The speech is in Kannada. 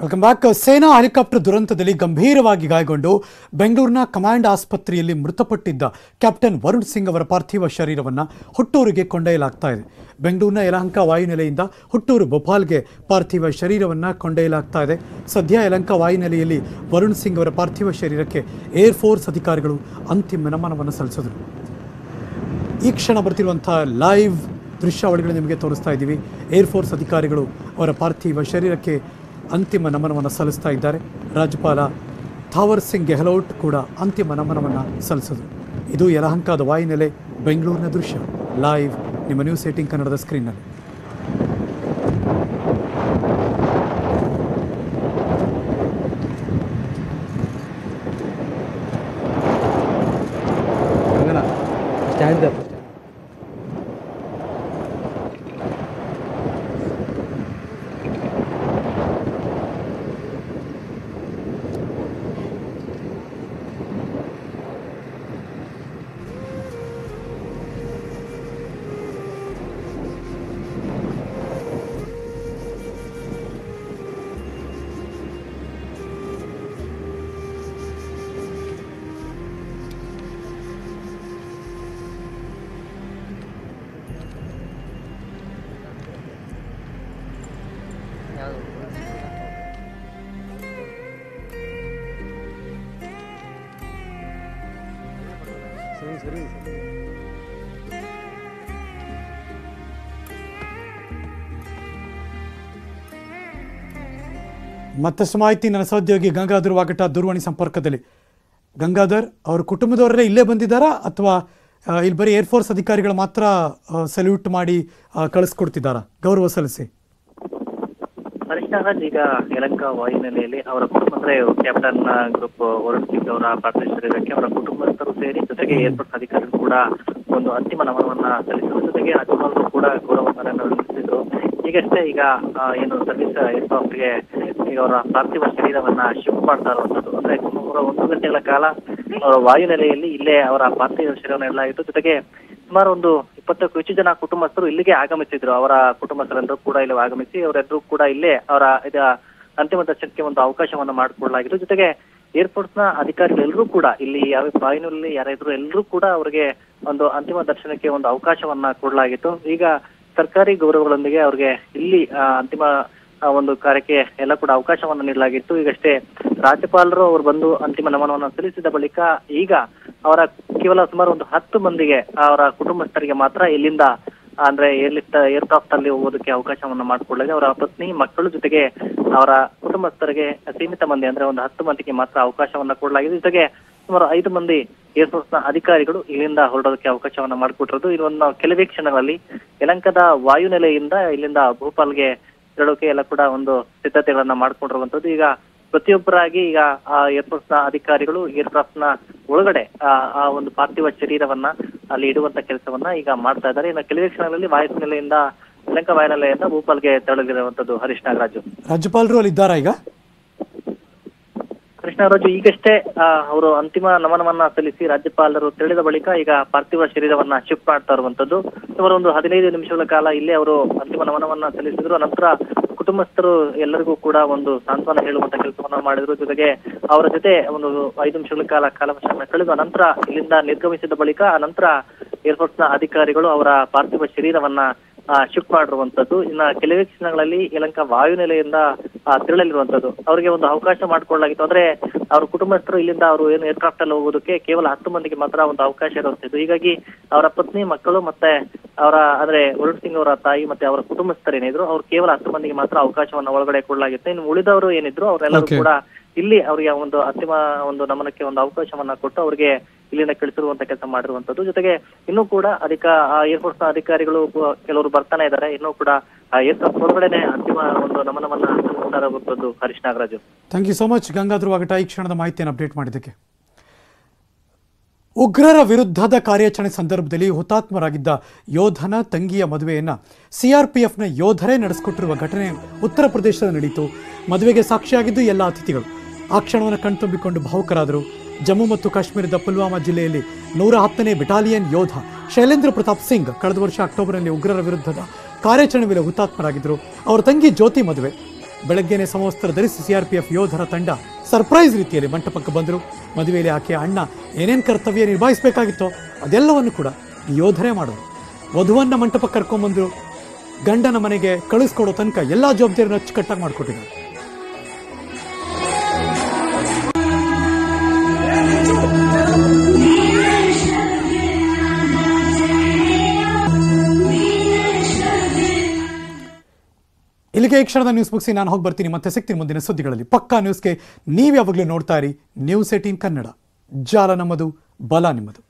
ವೆಲ್ಕಮ್ ಬ್ಯಾಕ್ ಸೇನಾ ಹೆಲಿಕಾಪ್ಟರ್ ದುರಂತದಲ್ಲಿ ಗಂಭೀರವಾಗಿ ಗಾಯಗೊಂಡು ಬೆಂಗಳೂರಿನ ಕಮಾಂಡ್ ಆಸ್ಪತ್ರೆಯಲ್ಲಿ ಮೃತಪಟ್ಟಿದ್ದ ಕ್ಯಾಪ್ಟನ್ ವರುಣ್ ಸಿಂಗ್ ಅವರ ಪಾರ್ಥಿವ ಶರೀರವನ್ನು ಹುಟ್ಟೂರಿಗೆ ಕೊಂಡೊಯ್ಯಲಾಗ್ತಾ ಇದೆ. ಬೆಂಗಳೂರಿನ ಯಲಹಂಕ ವಾಯುನೆಲೆಯಿಂದ ಹುಟ್ಟೂರು ಭೋಪಾಲ್ಗೆ ಪಾರ್ಥಿವ ಶರೀರವನ್ನು ಕೊಂಡೊಯ್ಯಲಾಗ್ತಾ ಇದೆ. ಸದ್ಯ ಯಲಹಂಕ ವಾಯುನೆಲೆಯಲ್ಲಿ ವರುಣ್ ಸಿಂಗ್ ಅವರ ಪಾರ್ಥಿವ ಶರೀರಕ್ಕೆ ಏರ್ ಫೋರ್ಸ್ ಅಧಿಕಾರಿಗಳು ಅಂತಿಮ ನಮನವನ್ನು ಸಲ್ಲಿಸಿದರು. ಈ ಕ್ಷಣ ಬರ್ತಿರುವಂಥ ಲೈವ್ ದೃಶ್ಯಾವಳಿಗಳು ನಿಮಗೆ ತೋರಿಸ್ತಾ ಇದ್ದೀವಿ. ಏರ್ ಫೋರ್ಸ್ ಅಧಿಕಾರಿಗಳು ಅವರ ಪಾರ್ಥಿವ ಶರೀರಕ್ಕೆ ಅಂತಿಮ ನಮನವನ್ನು ಸಲ್ಲಿಸ್ತಾ ಇದ್ದಾರೆ. ರಾಜ್ಯಪಾಲ ಥಾವರ್ ಸಿಂಗ್ ಗೆಹ್ಲೋಟ್ ಕೂಡ ಅಂತಿಮ ನಮನವನ್ನು ಸಲ್ಲಿಸಿದರು. ಇದು ಯಲಹಂಕದ ವಾಯುನೆಲೆ, ಬೆಂಗಳೂರಿನ ದೃಶ್ಯ. ಲೈವ್ ನಿಮ್ಮ ನ್ಯೂಸ್ ಏಟಿಂಗ್ ಕನ್ನಡದ ಸ್ಕ್ರೀನ್ನಲ್ಲಿ. ಸ್ಟ್ಯಾಂಡ್ ಅಪ್ ಮತ್ತಷ್ಟು ಮಾಹಿತಿ ನನ್ನ ಸಹೋದ್ಯೋಗಿ ಗಂಗಾಧರ್ ವಾಗಟ ದೂರವಾಣಿ ಸಂಪರ್ಕದಲ್ಲಿ. ಗಂಗಾಧರ್ ಅವ್ರ ಕುಟುಂಬದವರೇ ಇಲ್ಲೇ ಬಂದಿದ್ದಾರಾ ಅಥವಾ ಇಲ್ಲಿ ಬರೀ ಏರ್ಫೋರ್ಸ್ ಅಧಿಕಾರಿಗಳು ಮಾತ್ರ ಸಲ್ಯೂಟ್ ಮಾಡಿ ಕಳಿಸ್ಕೊಡ್ತಿದ್ದಾರಾ? ಗೌರವ ಸಲ್ಲಿಸಿ. ಹರೀಶ್ನಾಥ್ ಈಗ ಯಲಂಕ ವಾಯುನೆಲೆಯಲ್ಲಿ ಅವರ ಕುಟುಂಬ ಅಂದ್ರೆ ಕ್ಯಾಪ್ಟನ್ ಗ್ರೂಪ್ ವರುಣ್ ಸಿಂಗ್ ಅವರ ಪಾರ್ಥಿವ ಶರೀರಕ್ಕೆ ಅವರ ಕುಟುಂಬಸ್ಥರು ಸೇರಿ ಜೊತೆಗೆ ಏರ್ಪೋರ್ಟ್ ಅಧಿಕಾರಿಗಳು ಕೂಡ ಒಂದು ಅಂತಿಮ ನಮನವನ್ನ ಸಲ್ಲಿಸಿದ್ರು. ಜೊತೆಗೆ ರಾಜ್ಯಪಾಲರು ಕೂಡ ಗೌರವವನ್ನು ಸಲ್ಲಿಸಿದ್ರು. ಈಗಷ್ಟೇ ಈಗ ಏನು ಸರ್ವಿಸ್ ಏರ್ಪೋರ್ಟ್ಗೆ ಈಗ ಅವರ ಪಾರ್ಥಿವ ಶರೀರವನ್ನ ಶಿಫ್ಟ್ ಮಾಡ್ತಾ ಇರುವಂತದ್ದು. ಅಂದ್ರೆ ಸುಮಾರು ಒಂದು ಗಂಟೆಗಳ ಕಾಲ ಅವರ ವಾಯುನೆಲೆಯಲ್ಲಿ ಇಲ್ಲೇ ಅವರ ಪಾರ್ಥಿವ ಶರೀರವನ್ನು ಇಟ್ಟು ಜೊತೆಗೆ ಸುಮಾರು ಒಂದು ಇಪ್ಪತ್ತಕ್ಕೂ ಹೆಚ್ಚು ಜನ ಕುಟುಂಬಸ್ಥರು ಇಲ್ಲಿಗೆ ಆಗಮಿಸಿದ್ರು. ಅವರ ಕುಟುಂಬಸ್ಥರೆಲ್ಲರೂ ಕೂಡ ಇಲ್ಲಿ ಆಗಮಿಸಿ ಅವರೆಲ್ಲರೂ ಕೂಡ ಇಲ್ಲೇ ಅವರ ಇದ ಅಂತಿಮ ದರ್ಶನಕ್ಕೆ ಒಂದು ಅವಕಾಶವನ್ನು ಮಾಡಿಕೊಡಲಾಗಿತ್ತು ಜೊತೆಗೆ ಏರ್ಪೋರ್ಟ್ನ ಅಧಿಕಾರಿಗಳೆಲ್ಲರೂ ಕೂಡ ಇಲ್ಲಿ ಯಾವ ಬಾಯಿನಲ್ಲಿ ಯಾರಿದ್ರು ಎಲ್ಲರೂ ಕೂಡ ಅವರಿಗೆ ಒಂದು ಅಂತಿಮ ದರ್ಶನಕ್ಕೆ ಒಂದು ಅವಕಾಶವನ್ನ ಕೊಡಲಾಗಿತ್ತು. ಈಗ ಸರ್ಕಾರಿ ಗೌರವಗಳೊಂದಿಗೆ ಅವ್ರಿಗೆ ಇಲ್ಲಿ ಅಂತಿಮ ಒಂದು ಕಾರ್ಯಕ್ಕೆ ಎಲ್ಲ ಕೂಡ ಅವಕಾಶವನ್ನ ನೀಡಲಾಗಿತ್ತು. ಈಗಷ್ಟೇ ರಾಜ್ಯಪಾಲರು ಅವರು ಬಂದು ಅಂತಿಮ ನಮನವನ್ನು ಸಲ್ಲಿಸಿದ ಬಳಿಕ ಈಗ ಅವರ ಕೇವಲ ಸುಮಾರು ಒಂದು ಹತ್ತು ಮಂದಿಗೆ, ಅವರ ಕುಟುಂಬಸ್ಥರಿಗೆ ಮಾತ್ರ ಇಲ್ಲಿಂದ, ಅಂದ್ರೆ ಏರ್ಲಿಫ್ಟ್ ಏರ್ಕ್ರಾಫ್ಟ್ ಅಲ್ಲಿ ಹೋಗೋದಕ್ಕೆ ಅವಕಾಶವನ್ನು ಮಾಡಿಕೊಳ್ಳದೆ ಅವರ ಪತ್ನಿ, ಮಕ್ಕಳು ಜೊತೆಗೆ ಅವರ ಕುಟುಂಬಸ್ಥರಿಗೆ ಸೀಮಿತ ಮಂದಿ, ಅಂದ್ರೆ ಒಂದು ಹತ್ತು ಮಂದಿಗೆ ಮಾತ್ರ ಅವಕಾಶವನ್ನ ಕೊಡಲಾಗಿದೆ. ಜೊತೆಗೆ ಸುಮಾರು ಐದು ಮಂದಿ ಏರ್ಫೋರ್ಸ್ನ ಅಧಿಕಾರಿಗಳು ಇಲ್ಲಿಂದ ಹೊರಡೋದಕ್ಕೆ ಅವಕಾಶವನ್ನ ಮಾಡಿಕೊಟ್ಟಿರೋದು. ಇದೊಂದು ಕೆಲವೇ ಕ್ಷಣಗಳಲ್ಲಿ ಯಲಂಕದ ವಾಯುನೆಲೆಯಿಂದ ಇಲ್ಲಿಂದ ಭೋಪಾಲ್ಗೆ ತೆರಳೋಕೆ ಎಲ್ಲ ಕೂಡ ಒಂದು ಸಿದ್ಧತೆಗಳನ್ನ ಮಾಡ್ಕೊಂಡಿರುವಂತದ್ದು ಈಗ ಪ್ರತಿಯೊಬ್ಬರಾಗಿ ಈಗ ಆ ಏರ್ಫೋರ್ಸ್ನ ಅಧಿಕಾರಿಗಳು ಏರ್ಕ್ರಾಫ್ಟ್ನ ಒಳಗಡೆ ಆ ಒಂದು ಪಾರ್ಥಿವ ಶರೀರವನ್ನ ಅಲ್ಲಿ ಇಡುವಂತ ಕೆಲಸವನ್ನ ಈಗ ಮಾಡ್ತಾ ಇದ್ದಾರೆ. ಇನ್ನು ಕೆಲವೇ ಕ್ಷಣಗಳಲ್ಲಿ ವಾಯುನೆಲೆಯಿಂದ ಶ್ರೀಲಂಕಾ ವಾಯುನೆಲೆಯಿಂದ ಭೋಪಾಲ್ಗೆ ತೆರಳಲಿರುವಂತದ್ದು ಹರೀಶ್ ನಾಗರಾಜು. ರಾಜ್ಯಪಾಲರು ಅಲ್ಲಿ ಇದ್ದಾರಾ ಈಗ? ಕೃಷ್ಣರಾಜು ಈಗಷ್ಟೇ ಅವರು ಅಂತಿಮ ನಮನವನ್ನ ಸಲ್ಲಿಸಿ ರಾಜ್ಯಪಾಲರು ತೆರಳಿದ ಬಳಿಕ ಈಗ ಪಾರ್ಥಿವ ಶರೀರವನ್ನ ಶಿಫ್ಟ್ ಮಾಡ್ತಾ ಇರುವಂತದ್ದು. ಸುಮಾರು ಒಂದು ಹದಿನೈದು ನಿಮಿಷಗಳ ಕಾಲ ಇಲ್ಲೇ ಅವರು ಅಂತಿಮ ನಮನವನ್ನ ಸಲ್ಲಿಸಿದ್ರು. ನಂತರ ಕುಟುಂಬಸ್ಥರು ಎಲ್ಲರಿಗೂ ಕೂಡ ಒಂದು ಸಾಂತ್ವನ ಹೇಳುವಂತ ಕೆಲಸವನ್ನ ಮಾಡಿದ್ರು. ಜೊತೆಗೆ ಅವರ ಜೊತೆ ಒಂದು ಐದು ನಿಮಿಷಗಳ ಕಾಲ ಕಾಲವಶವನ್ನ ಕಳೆದು ನಂತರ ಇಲ್ಲಿಂದ ನಿರ್ಗಮಿಸಿದ ಬಳಿಕ ನಂತರ ಏರ್ಫೋರ್ಸ್ನ ಅಧಿಕಾರಿಗಳು ಅವರ ಪಾರ್ಥಿವ ಶರೀರವನ್ನ ಶಿಫ್ಟ್ ಮಾಡಿರುವಂತದ್ದು. ಇನ್ನ ಕೆಲವೇ ಕ್ಷಣಗಳಲ್ಲಿ ಯಲಂಕ ವಾಯುನೆಲೆಯಿಂದ ನೆಲೆಯಿಂದ ತೆರಳಲಿರುವಂತದ್ದು. ಅವರಿಗೆ ಒಂದು ಅವಕಾಶ ಮಾಡಿಕೊಳ್ಳಲಾಗಿತ್ತು ಅಂದ್ರೆ ಅವ್ರ ಕುಟುಂಬಸ್ಥರು ಇಲ್ಲಿಂದ ಅವರು ಏನು ಏರ್ಕ್ರಾಫ್ಟ್ ಅಲ್ಲಿ ಹೋಗೋದಕ್ಕೆ ಕೇವಲ ಹತ್ತು ಮಂದಿಗೆ ಮಾತ್ರ ಒಂದು ಅವಕಾಶ ಇರುವಂತದ್ದು. ಹೀಗಾಗಿ ಅವರ ಪತ್ನಿ, ಮಕ್ಕಳು ಮತ್ತೆ ಅವರ ಅಂದ್ರೆ ವರುಣ್ ಸಿಂಗ್ ಅವರ ತಾಯಿ ಮತ್ತೆ ಅವರ ಕುಟುಂಬಸ್ಥರು ಏನಿದ್ರು ಅವ್ರು ಕೇವಲ ಹತ್ತು ಮಂದಿಗೆ ಮಾತ್ರ ಅವಕಾಶವನ್ನ ಒಳಗಡೆ ಕೊಡಲಾಗಿತ್ತು. ಇನ್ನು ಉಳಿದವರು ಏನಿದ್ರು ಅವರೆಲ್ಲರೂ ಕೂಡ ಇಲ್ಲಿ ಅವರಿಗೆ ಒಂದು ಅಂತಿಮ ಒಂದು ನಮನಕ್ಕೆ ಒಂದು ಅವಕಾಶವನ್ನ ಕೊಟ್ಟು ಅವರಿಗೆ ಇಲ್ಲಿಂದ ಕಳಿಸಿರುವಂತ ಕೆಲಸ ಮಾಡಿರುವಂತದ್ದು ಜೊತೆಗೆ ಇನ್ನೂ ಕೂಡ ಅಧಿಕ ಏರ್ಫೋರ್ಸ್ನ ಅಧಿಕಾರಿಗಳು ಕೆಲವರು ಬರ್ತಾನೆ ಇದ್ದಾರೆ. ಇನ್ನೂ ಕೂಡ ಏರ್ಕ್ರಾಫ್ಟ್ ಒಳಗಡೆನೆ ಅಂತಿಮ ಒಂದು ನಮನವನ್ನ Harish Nagaraju. Thank you so much Gangadhar ವಾಗಟ ಈ ಕ್ಷಣದ ಮಾಹಿತಿಯನ್ನು ಅಪ್ಡೇಟ್ ಮಾಡಿದ್ದಕ್ಕೆ. ಉಗ್ರರ ವಿರುದ್ಧದ ಕಾರ್ಯಾಚರಣೆ ಸಂದರ್ಭದಲ್ಲಿ ಹುತಾತ್ಮರಾಗಿದ್ದ ಯೋಧನ ತಂಗಿಯ ಮದುವೆಯನ್ನು ಸಿಆರ್ಪಿಎಫ್ನ ಯೋಧರೇ ನಡೆಸಿಕೊಟ್ಟಿರುವ ಘಟನೆ ಉತ್ತರ ಪ್ರದೇಶದಲ್ಲಿ ನಡೆಯಿತು ಮದುವೆಗೆ ಸಾಕ್ಷಿಯಾಗಿದ್ದು ಎಲ್ಲ ಅತಿಥಿಗಳು. ಆ ಕ್ಷಣವನ್ನು ಕಣ್ತುಂಬಿಕೊಂಡು ಭಾವುಕರಾದರು. ಜಮ್ಮು ಮತ್ತು ಕಾಶ್ಮೀರದ ಪುಲ್ವಾಮಾ ಜಿಲ್ಲೆಯಲ್ಲಿ ನೂರ ಹತ್ತನೇ ಬೆಟಾಲಿಯನ್ ಯೋಧ ಶೈಲೇಂದ್ರ ಪ್ರತಾಪ್ ಸಿಂಗ್ ಕಳೆದ ವರ್ಷ ಅಕ್ಟೋಬರ್ನಲ್ಲಿ ಉಗ್ರರ ವಿರುದ್ಧದ ಕಾರ್ಯಾಚರಣೆ ವೇಳೆ ಹುತಾತ್ಮರಾಗಿದ್ದರು. ಅವರ ತಂಗಿ ಜ್ಯೋತಿ ಮದುವೆ. ಬೆಳಗ್ಗೆನೇ ಸಮವಸ್ತ್ರ ಧರಿಸಿ ಸಿಆರ್ಪಿಎಫ್ ಯೋಧರ ತಂಡ ಸರ್ಪ್ರೈಸ್ ರೀತಿಯಲ್ಲಿ ಮಂಟಪಕ್ಕೆ ಬಂದರು. ಮದುವೆಯಲ್ಲಿ ಆಕೆಯ ಅಣ್ಣ ಏನೇನು ಕರ್ತವ್ಯ ನಿರ್ವಹಿಸಬೇಕಾಗಿತ್ತು ಅದೆಲ್ಲವನ್ನು ಕೂಡ ಯೋಧರೇ ಮಾಡೋದು ವಧುವನ್ನ ಮಂಟಪಕ್ಕೆ ಕರ್ಕೊಂಡ್ಬಂದ್ರು ಗಂಡನ ಮನೆಗೆ ಕಳಿಸ್ಕೊಡೋ ತನಕ ಎಲ್ಲ ಜವಾಬ್ದಾರಿನ ಅಚ್ಚುಕಟ್ಟಾಗಿ ಮಾಡಿಕೊಟ್ಟಿದ್ದಾರೆ ಈ ಕ್ಷಣದ ನ್ಯೂಸ್ ಮುಗಿಸಿ ನಾನು ಹೋಗಿ ಬರ್ತೀನಿ. ಮತ್ತೆ ಸಿಗ್ತೀನಿ ಮುಂದಿನ ಸುದ್ದಿಗಳಲ್ಲಿ. ಪಕ್ಕಾ ನ್ಯೂಸ್ಗೆ ನೀವು ಯಾವಾಗಲೂ ನೋಡ್ತಾ ಇರಿ. News eighteen Kannada. ಜಾಲ ನಮ್ಮದು, ಬಲ ನಿಮ್ಮದು.